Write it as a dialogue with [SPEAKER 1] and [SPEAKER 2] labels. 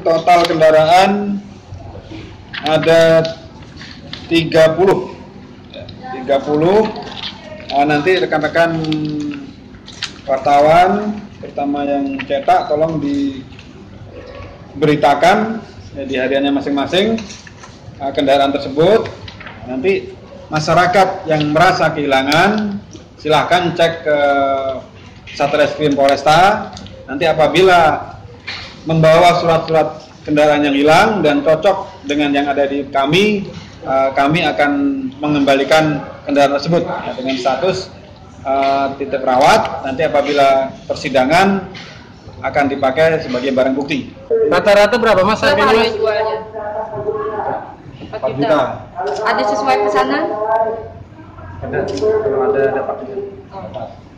[SPEAKER 1] Total kendaraan ada 30. Ya, 30. Nah, nanti rekan-rekan wartawan, terutama yang cetak, tolong diberitakan ya, di hariannya masing-masing uh, kendaraan tersebut. Nanti masyarakat yang merasa kehilangan, silahkan cek ke Satreskrim Polresta. Nanti apabila membawa surat-surat kendaraan yang hilang dan cocok dengan yang ada di kami, uh, kami akan mengembalikan kendaraan tersebut ya, dengan status uh, titip rawat. Nanti apabila persidangan akan dipakai sebagai barang bukti.
[SPEAKER 2] Rata-rata berapa mas
[SPEAKER 3] harga
[SPEAKER 2] mas?
[SPEAKER 3] jualnya?
[SPEAKER 1] 4 juta.
[SPEAKER 3] Ada sesuai pesanan?
[SPEAKER 1] Ada, kalau ada dapat.
[SPEAKER 3] Oh.